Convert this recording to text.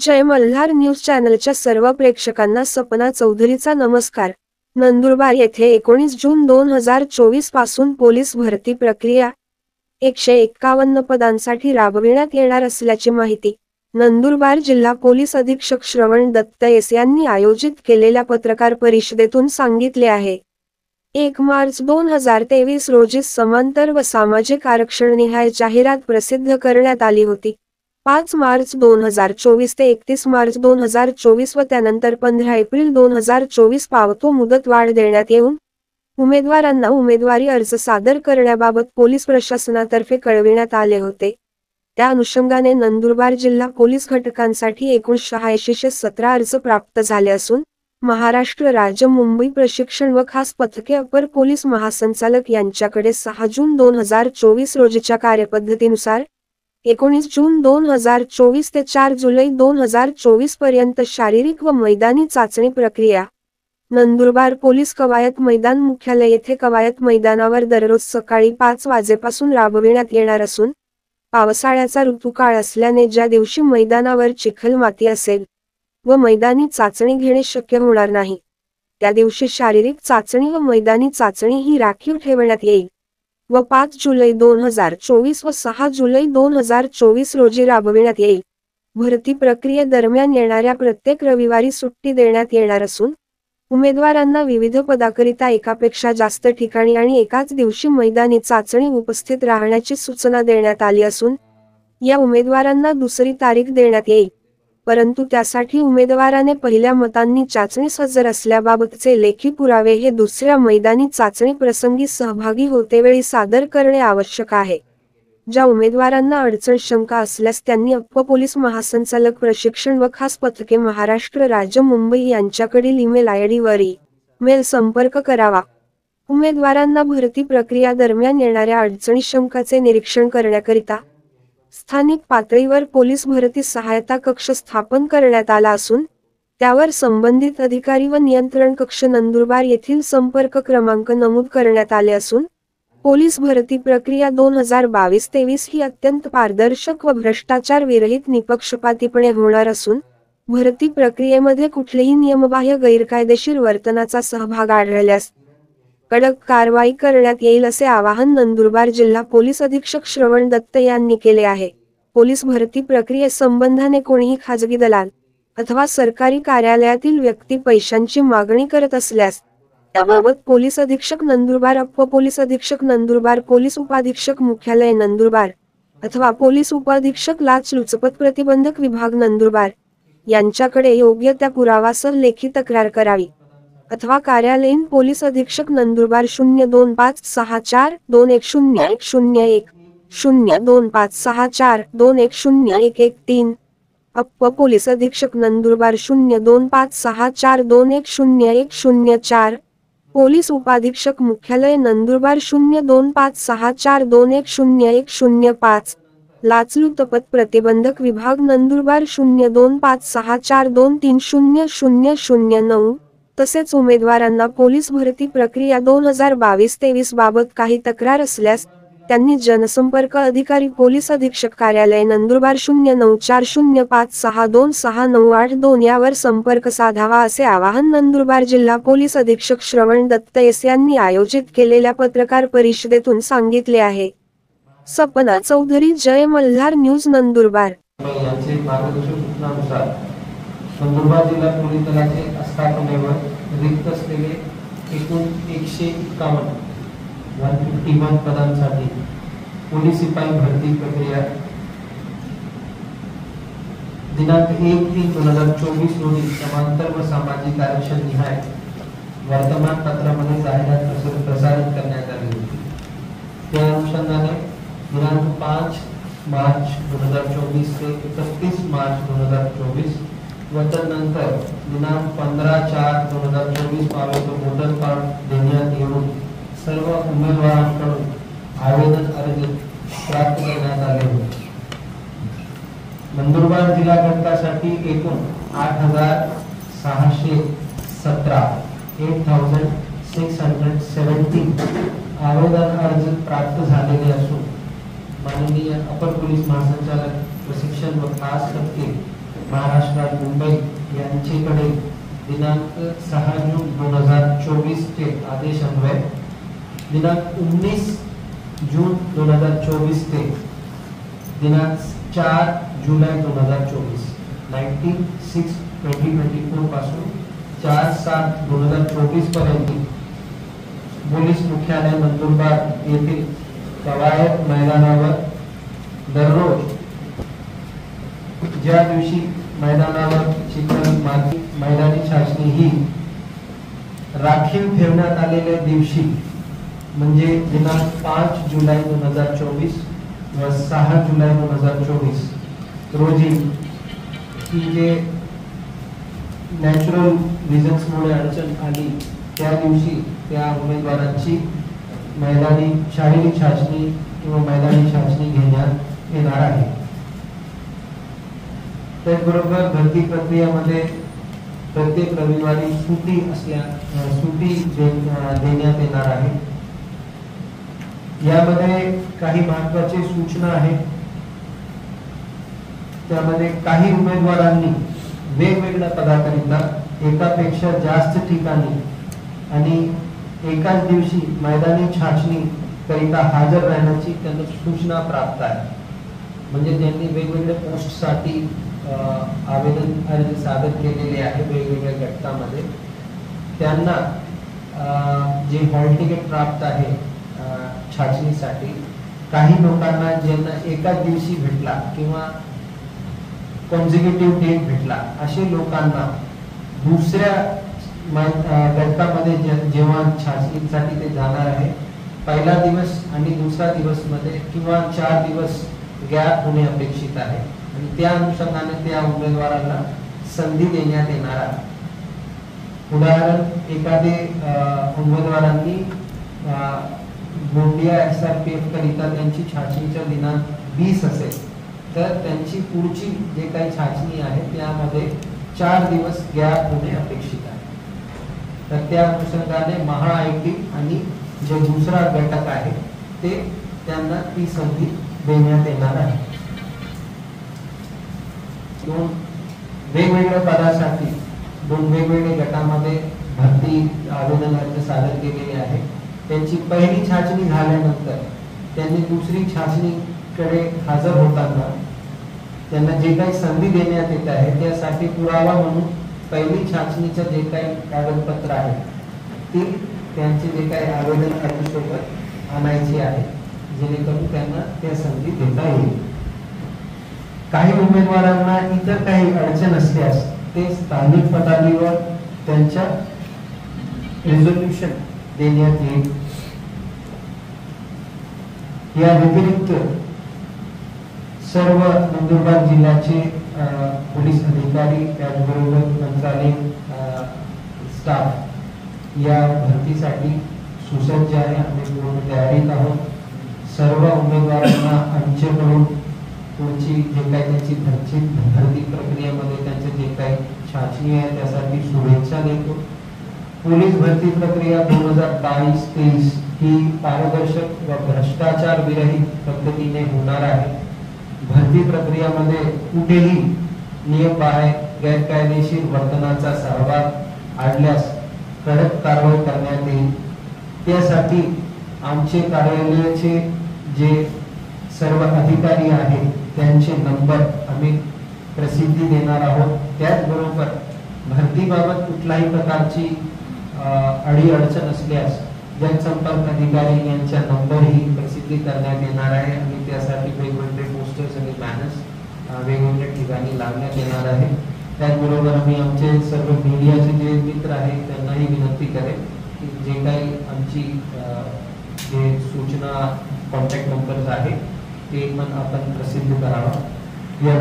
जय Malhar news चॅनलच्या सर्व प्रेक्षकांना सपना चौधरीचा नमस्कार. नंदुरबार येथे एकोणीस जून दोन हजार चोवीसपासून पोलीस भरती प्रक्रिया एकशे एक्कावन्न पदांसाठी राबविण्यात येणार असल्याची माहिती नंदुरबार जिल्हा पोलीस अधीक्षक श्रवण दत्त एस यांनी आयोजित केलेल्या पत्रकार परिषदेतून सांगितले आहे. एक मार्च दोन हजार तेवीस रोजी समांतर व सामाजिक आरक्षण निहाय जाहिरात प्रसिद्ध करण्यात आली होती. पाच मार्च दोन हजार चोवीस ते एकतीस मार्च दोन हजार चोवीस व त्यानंतर पंधरा एप्रिल दोन हजार चोवीस पावतो मुदत वाढ देण्यात येऊन उमेदवारांना उमेदवारी अर्ज सादर करण्याबाबत पोलीस प्रशासनातर्फे कळविण्यात आले होते. त्या अनुषंगाने नंदुरबार जिल्हा पोलीस घटकांसाठी एकूण शहाऐंशीशे सतरा अर्ज प्राप्त झाले असून महाराष्ट्र राज्य मुंबई प्रशिक्षण व खास पथके अपर पोलीस महासंचालक यांच्याकडे सहा जून दोन हजार चोवीस रोजीच्या कार्यपद्धतीनुसार एकोणीस जून दोन हजार चोवीस ते चार जुलै दोन हजार चोवीसपर्यंत शारीरिक व मैदानी चाचणी प्रक्रिया. नंदुरबार पोलीस कवायत मैदान मुख्यालय येथे कवायत मैदानावर दररोज सकाळी पाच वाजेपासून राबविण्यात येणार असून पावसाळ्याचा ऋतुकाळ असल्याने ज्या दिवशी मैदानावर चिखल माती असेल व मैदानी चाचणी घेणे शक्य होणार नाही त्या दिवशी शारीरिक चाचणी व मैदानी चाचणी ही राखीव ठेवण्यात येईल. व पाच जुलै दोन हजार चोवीस व सहा जुलै दोन हजार चोवीस रोजी राबविण्यात येईल. भरती प्रक्रियेदरम्यान येणाऱ्या प्रत्येक रविवारी सुट्टी देण्यात येणार असून उमेदवारांना विविध पदाकरिता एकापेक्षा जास्त ठिकाणी आणि एकाच दिवशी मैदानी चाचणी उपस्थित राहण्याची सूचना देण्यात आली असून या उमेदवारांना दुसरी तारीख देण्यात येईल. परंतु त्यासाठी उमेदवाराने पहिल्या मतांनी चाचणी हजर असल्याबाबतचे लेखी पुरावे हे दुसऱ्या मैदानी चाचणी प्रसंगी सहभागी होतेवेळी सादर करणे आवश्यक आहे. ज्या उमेदवारांना अडचण शंका असल्यास त्यांनी अप्प पोलीस महासंचालक प्रशिक्षण व खास पथके महाराष्ट्र राज्य मुंबई यांच्याकडील ईमेल आय डीवर मेल संपर्क करावा. उमेदवारांना भरती प्रक्रिया दरम्यान येणाऱ्या अडचणी शंकाचे निरीक्षण करण्याकरिता स्थानिक पातळीवर पोलीस भरती सहायता कक्ष स्थापन करण्यात आला असून त्यावर संबंधित अधिकारी व नियंत्रण कक्ष नंदुरबार येथील संपर्क क्रमांक नमूद करण्यात आले असून पोलीस भरती प्रक्रिया दोन हजार बावीस तेवीस ही अत्यंत पारदर्शक व भ्रष्टाचार विरहित निपक्षपातीपणे होणार असून भरती प्रक्रियेमध्ये कुठलेही नियमबाह्य गैरकायदेशीर वर्तनाचा सहभाग आढळल्यास कडक कारवाई करण्यात येईल असे आवाहन नंदुरबार जिल्हा पोलीस अधीक्षक श्रवण दत्त यांनी केले आहे. पोलीस भरती प्रक्रियेसंबंधाने कोणीही खाजगी दलाल अथवा सरकारी कार्यालयातील व्यक्ती पैशांची मागणी करत असल्यास त्याबाबत पोलीस अधीक्षक नंदुरबार अप्प पोलीस अधीक्षक नंदुरबार पोलीस उपाधीक्षक मुख्यालय नंदुरबार अथवा पोलीस उपाधीक्षक लाच लुचपत प्रतिबंधक विभाग नंदुरबार यांच्याकडे योग्य त्या पुरावासह लेखी तक्रार करावी. अथवा कार्यालयीन पोलीस अधीक्षक नंदुरबार शून्य दोन पाच सहा चार दोन एक शून्य एक शून्य एक शून्य दोन पाच सहा चार दोन एक शून्य एक एक तीन. अप्प पोलीस अधीक्षक नंदुरबार शून्य दोन पाच सहा चार दोन एक शून्य एक शून्य चार. पोलीस उपाधीक्षक मुख्यालय नंदुरबार शून्य दोन पाच सहा चार दोन एक शून्य एक शून्य पाच. लाचलुचपत प्रतिबंधक विभाग नंदुरबार शून्य दोन पाच सहा चार दोन तीन शून्य शून्य शून्य नऊ. तसेच उमेदवारांना पोलीस भरती प्रक्रिया दोन हजार बावीस तेवीस बाबत काही तक्रार असल्यास त्यांनी जनसंपर्क अधिकारी पोलीस अधीक्षक कार्यालय नंदुरबार शून्य नऊ चार शून्य पाच सहा दोन सहा नऊ आठ दोन यावर संपर्क साधावा असे आवाहन नंदुरबार जिल्हा पोलीस अधीक्षक श्रवण दत्त एस यांनी आयोजित केलेल्या पत्रकार परिषदेतून सांगितले आहे. सपना चौधरी जय मल्हार न्यूज नंदुरबार. सूचनानुसार नंदुरबार जिल्हा पोलीस दलाचे आस्थापनेवर रिक्त असलेले एकूण एकशे एक्कावन्न वन फिफ्टी वन पदांसाठी पोलीस शिपाई भरती प्रक्रिया. दिनांक एक तीन दोन हज़ार चोवीस रोजी समांतर व सामाजिक आरक्षण निहाय वर्तमानपत्रामध्ये जाहिरात प्रसार- प्रसारित करण्यात आली होती. त्या अनुषंगाने दिनांक पाच मार्च दोन हज़ार चोवीस ते एकतीस मार्च दोन हज़ार चोवीस व त्यानंतर दिनांक पंधरा चार दोन हजार चोवीसपर्यंत वोटर कार्ड देण्यात येऊन सर्व उमेदवारांकडून आवेदन अर्ज प्राप्त करण्यात आले होते. नंदुरबार जिल्हा घटकासाठी एकूण आठ हजार सहाशे सतरा eight thousand six hundred seventy आवेदन अर्ज प्राप्त झालेले असून माननीय अपर पोलीस महासंचालक प्रशिक्षण व खास पथके महाराष्ट्रात मुंबई यांच्याकडे दिनांक सहा जून दोन हजार चोवीस चे आदेश अन्वय. दिनांक उन्नीस जून दोन हजार चोवीस ते दिनांक चार जुलै दोन हजार चोवीस. नाईन्टीन सिक्स ट्वेंटी ट्वेंटी फोरपासून चार सात दोन हजार चोवीसपर्यंत पोलीस मुख्यालय नंदुरबार येथील कवायत मैदानावर दररोज ज्या दिवशी मैदानावर चिखल माती मैदानी चाचणी ही राखीव ठेवण्यात आलेल्या दिवशी म्हणजे दिनांक पाच जुलै दोन हजार चोवीस व सहा जुलै दोन हजार चोवीस रोजी ही जे नॅचरल रिझन्समुळे अडचण आली त्या दिवशी त्या उमेदवारांची मैदानी शारीरिक चाचणी किंवा मैदानी चाचणी घेण्यात येणार आहे. त्याचबरोबर भरती प्रक्रियामध्ये प्रत्येक रविवारी सुटी असल्या सुटी देण्यात येणार आहे. यामध्ये काही महत्वाची सूचना आहेत त्यामध्ये काही उमेदवारांनी वेगवेगळ्या पदाकरिता एकापेक्षा जास्त ठिकाणी आणि एकाच दिवशी मैदानी छाचणी करिता हजर राहण्याची त्यांना सूचना प्राप्त आहे. म्हणजे त्यांनी वेगवेगळ्या पोस्टसाठी साठी आवेदन अर्ज सादर केलेले आहे वेगवेगळ्या घटकामध्ये त्यांना जे हॉल तिकीट प्राप्त आहे छाचणीसाठी काही लोकांना ज्यांना एकाच दिवशी भेटला किंवा कॉन्झिक्युटिव्ह डेट भेटला असे लोकांना दुसऱ्या घटकामध्ये जेव्हा छाचणीसाठी ते जाणार आहे पहिला दिवस आणि दुसरा दिवसमध्ये किंवा चार दिवस गॅप होणे अपेक्षित आहे. आणि त्या अनुषंगाने त्या उमेदवारांना संधी देण्यात येणार आहे. उदाहरण एखादे उमेदवारांनी Gondia Gondia S R P F करिता त्यांची छाचणीचा दिनांक वीस असेल तर त्यांची पुढची जे काही छाचणी आहे त्यामध्ये चार दिवस गॅप होणे अपेक्षित आहे. तर त्या अनुषंगाने महाआयटी आणि जे दुसरा घटक आहे ते त्यांना ती संधी देण्यात येणार आहे. दोन वेगवेगळ्या पदासाठी दोन वेगवेगळ्या गटामध्ये भरती आवेदन अर्ज सादर केलेले आहे त्यांची पहिली छाचणी झाल्यानंतर त्यांनी दुसरी छाचणीकडे हजर होताना त्यांना जे काही संधी देण्यात येत आहे त्यासाठी पुरावा म्हणून पहिली छाचणीचं जे काही कागदपत्र आहे ती त्यांचे जे काही आवेदन अर्ज आणायची आहे जेणेकरून त्यांना त्या संधी देता येईल. काही उमेदवारांना इतर काही अडचण असल्यास ते स्थानिक पातळीवर त्यांच्या रेझोल्युशन देण्यात येईल. या व्यतिरिक्त सर्व नंदुरबार जिल्ह्याचे पोलीस अधिकारी त्याचबरोबर मंत्रालय स्टाफ या भरतीसाठी सुसज्ज आहे आम्ही पूर्ण तयारीत आहोत. सर्व उमेदवारांना आमच्याकडून पुढची जे काही त्यांची भरती भरती प्रक्रियेमध्ये त्यांचे जे काही शासकीय आहे त्यासाठी शुभेच्छा देतो. पोलीस भरती प्रक्रिया दोन हजार बावीस तेवीस ही पारदर्शक व भ्रष्टाचार विरहित पद्धतीने होणार आहे. भरती प्रक्रियामध्ये कुठेही नियम बाहेर गैरकायदेशीर वर्तनाचा सहभाग आढल्यास कडक कारवाई करण्यात येईल. त्यासाठी आमचे कार्यालयाचे जे सर्व अधिकारी आहेत त्यांचे नंबर आम्ही प्रसिद्धी देणार आहोत. त्याचबरोबर भरतीबाबत कुठल्याही प्रकारची अडी अडचण असल्यास जनसंपर्क अधिकारी यांचा नंबरही प्रसिद्धी करण्यात येणार आहे. आणि त्यासाठी वेगवेगळे पोस्टर्स आणि बॅनर्स वेगवेगळ्या ठिकाणी लावण्यात येणार आहे. त्याचबरोबर आम्ही आमचे सर्व मीडियाचे जे मित्र आहेत त्यांनाही विनंती करेन की जे काही आमची जे सूचना कॉन्टॅक्ट नंबर्स आहे ते पण आपण प्रसिद्ध करावा या